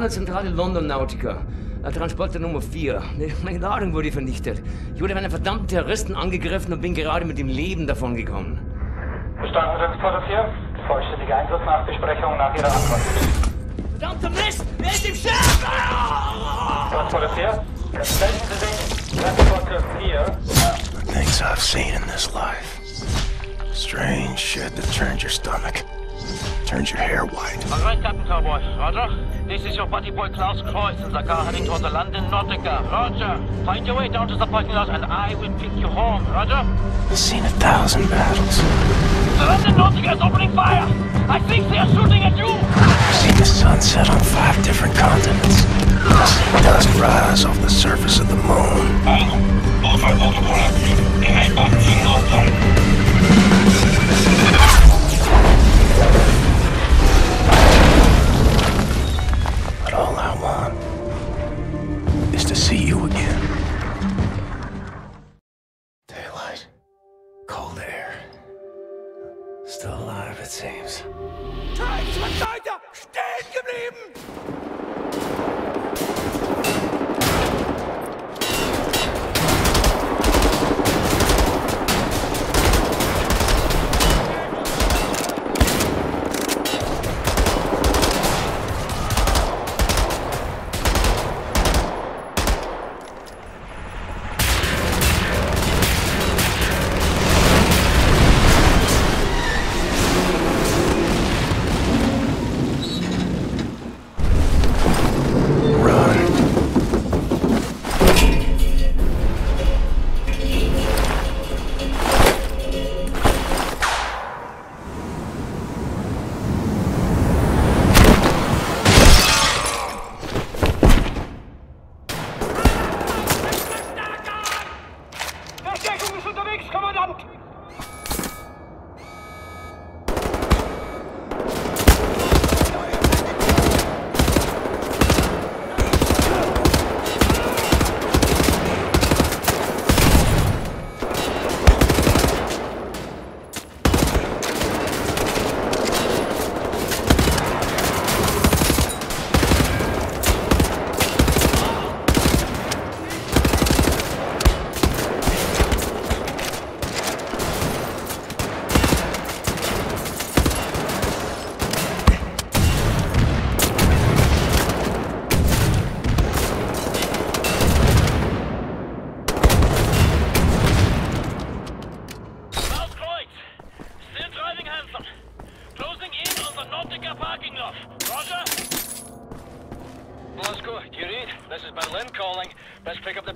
Kommandozentrale London Nautica. Äh, Transporter Nummer 4. Meine Ladung wurde vernichtet. Ich wurde von einem verdammten Terroristen angegriffen und bin gerade mit dem Leben davongekommen. Verstanden, Transporter 4. Vollständige Einsatznachbesprechung nach Ihrer Antwort. Verdammter Mist! Wer ist im Schiff? Transporter 4. Melden Sie sich. Transporter 4. The things I've seen in this life. Strange shit that turns your stomach. Turns your hair white. All right, Captain Cowboy. Roger. This is your buddy boy Klaus Kreutz in the car heading towards the London Nautica. Roger. Find your way down to the parking lot and I will pick you home. Roger. I've seen a thousand battles. The London Nautica is opening fire. I think they are shooting at you. I've seen the sun set on five different continents. I've seen dust rise off the surface of the moon. But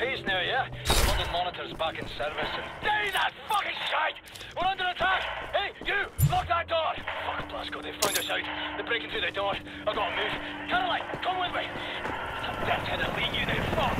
The now, yeah? London Monitor's back in service. and... Day that fucking shite! We're under attack! Hey, you! Lock that door! Fuck Glasgow, they found us out. They're breaking through the door. I've got to move. Caroline, come with me! That death-headed lead you now. Fuck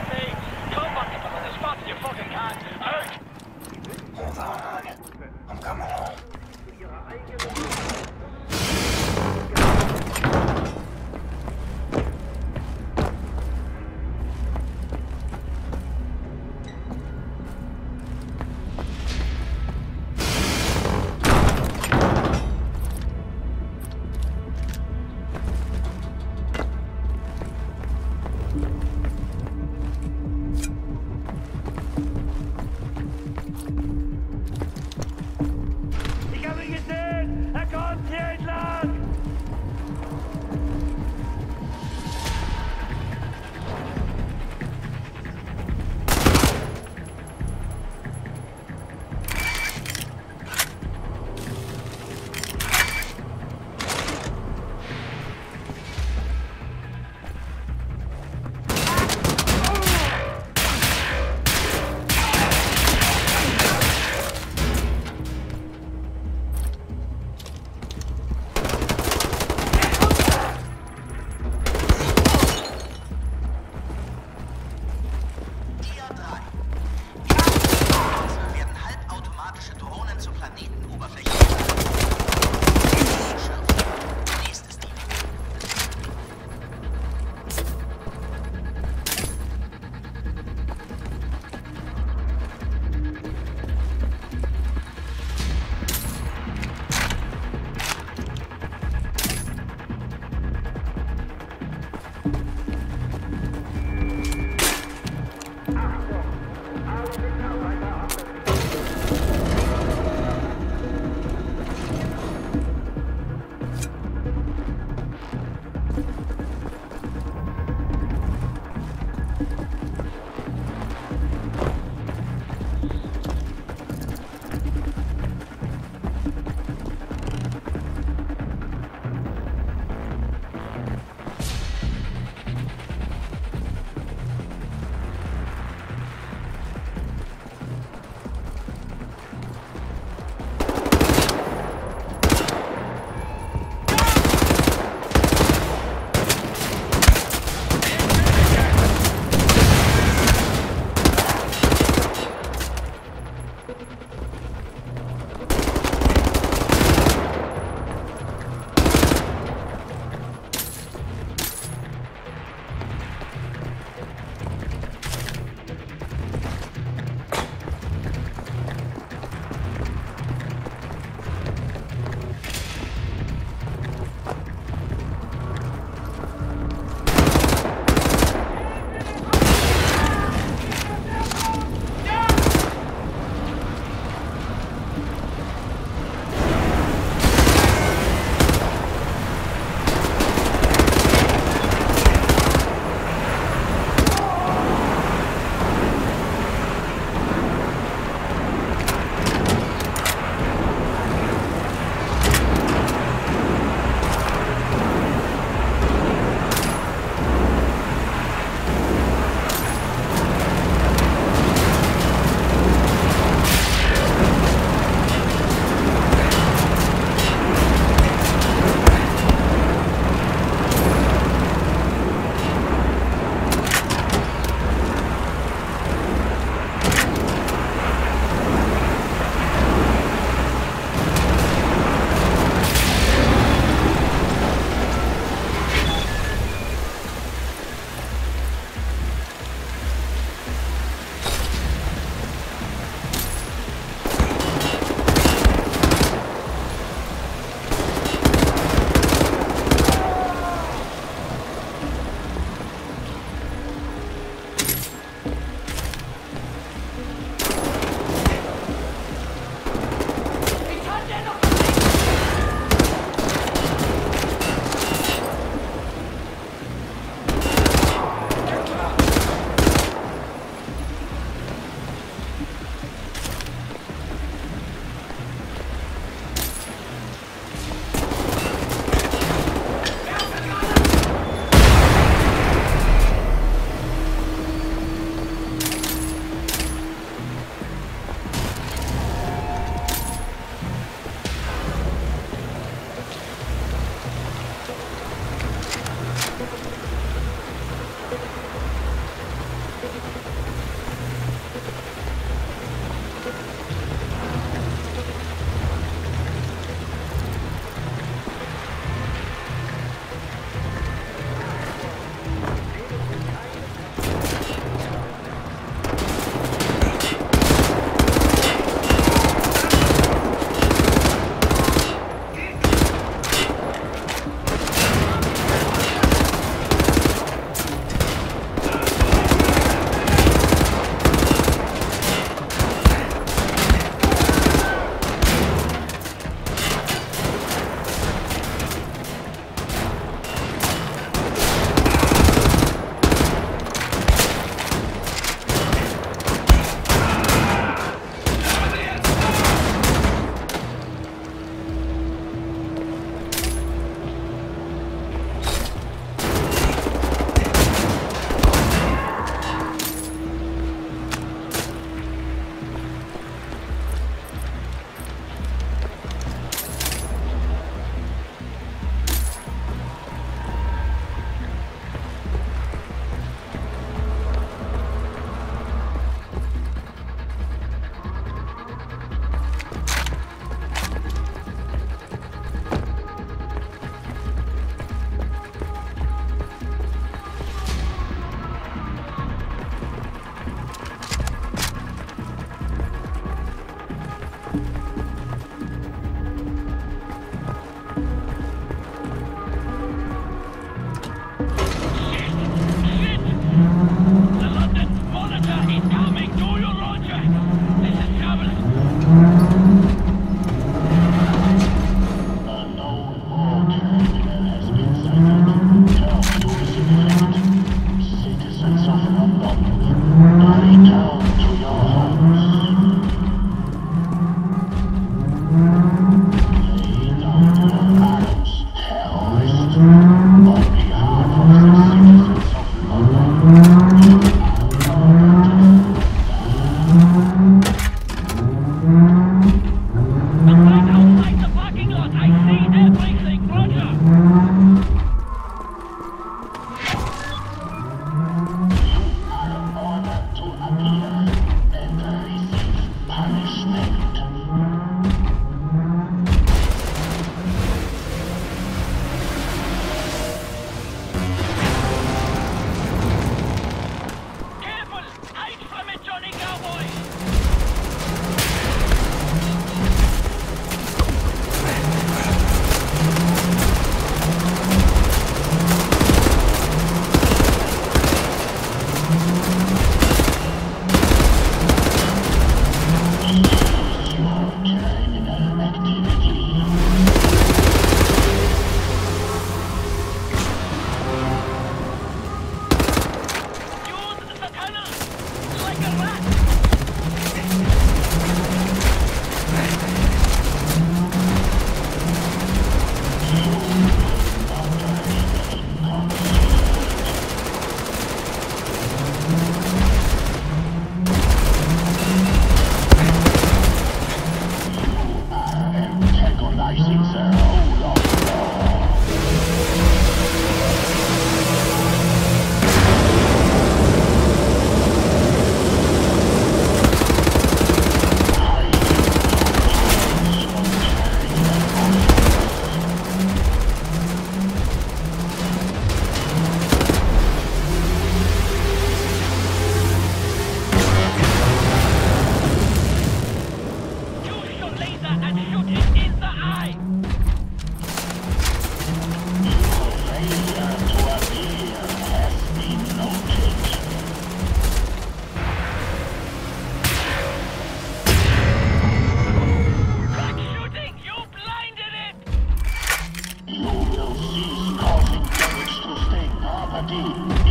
Kaki.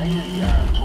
Hang in.